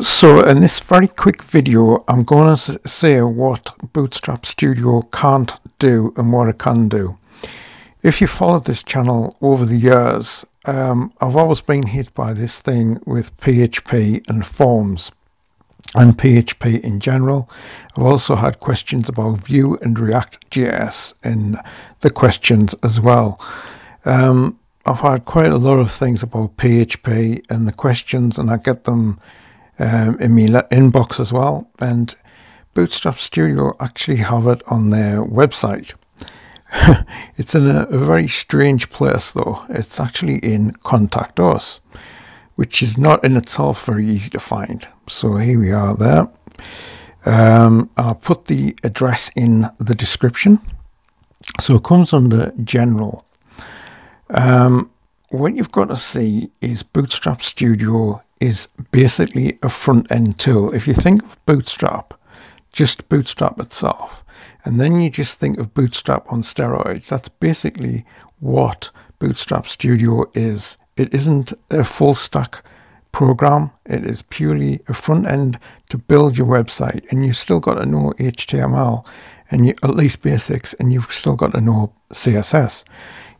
So in this very quick video I'm going to say what Bootstrap Studio can't do and what it can do. If you followed this channel over the years um, I've always been hit by this thing with PHP and forms and PHP in general. I've also had questions about Vue and React.js in the questions as well. Um, I've had quite a lot of things about PHP in the questions and I get them um, in my inbox as well. And Bootstrap Studio actually have it on their website. it's in a, a, very strange place though. It's actually in Contact Us, which is not in itself very easy to find. So here we are there. Um, I'll put the address in the description. So it comes under General. Um, what you've got to see is Bootstrap Studio is basically a front end tool. If you think of Bootstrap, just Bootstrap itself, and then you just think of Bootstrap on steroids, that's basically what Bootstrap Studio is. It isn't a full stack program, it is purely a front end to build your website, and you've still got to know HTML and you, at least basics, and you've still got to know CSS.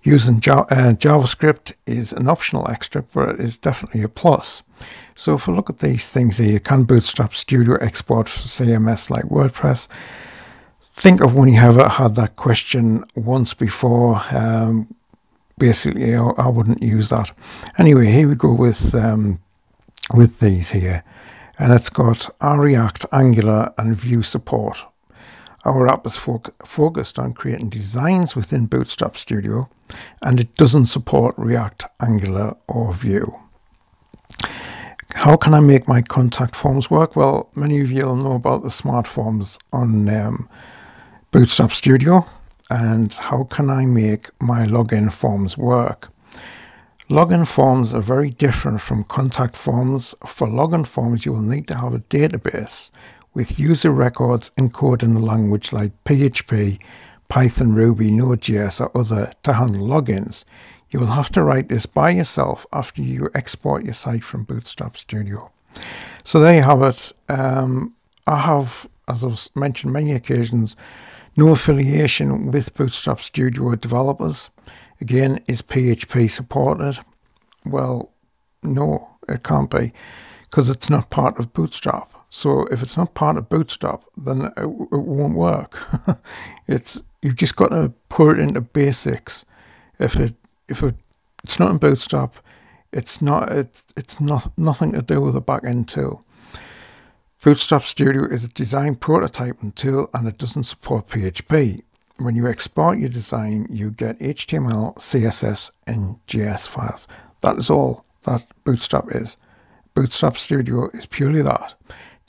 Using uh, JavaScript is an optional extra, but it is definitely a plus. So if we look at these things here, you can bootstrap Studio Export for CMS like WordPress. Think of when you have had that question once before. Um, basically, I, I, wouldn't use that. Anyway, here we go with um, with these here, and it's got React, Angular, and Vue support. Our app is fo focused on creating designs within Bootstrap Studio and it doesn't support React, Angular or Vue. How can I make my contact forms work? Well, many of you will know about the smart forms on um, Bootstrap Studio and how can I make my login forms work? Login forms are very different from contact forms. For login forms, you will need to have a database with user records encoded in a language like PHP, Python, Ruby, Node.js, or other to handle logins. You will have to write this by yourself after you export your site from Bootstrap Studio. So there you have it. Um, I have, as I've mentioned many occasions, no affiliation with Bootstrap Studio developers. Again, is PHP supported? Well, no, it can't be because it's not part of Bootstrap. So if it's not part of Bootstrap, then it, it won't work. it's you've just got to put it into basics. If it if it, it's not in Bootstrap, it's not it's it's not nothing to do with a backend tool. Bootstrap Studio is a design prototyping tool and it doesn't support PHP. When you export your design, you get HTML, CSS, and JS files. That is all that Bootstrap is. Bootstrap Studio is purely that.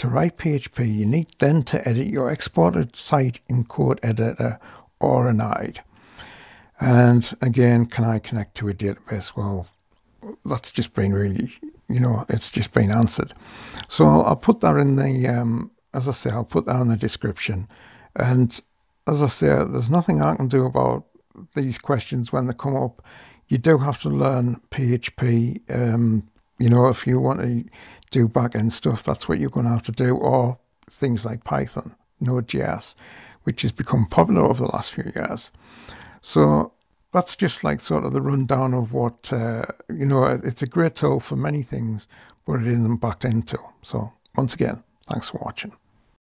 To write PHP, you need then to edit your exported site in code editor or an IDE. And again, can I connect to a database? Well, that's just been really, you know, it's just been answered. So I'll, I'll put that in the, um, as I say, I'll put that in the description. And as I say, there's nothing I can do about these questions when they come up. You do have to learn PHP. Um, you know, if you want to do backend stuff, that's what you're going to have to do, or things like Python, Node.js, which has become popular over the last few years. So that's just like sort of the rundown of what, uh, you know, it's a great tool for many things, but it isn't backed into. So once again, thanks for watching.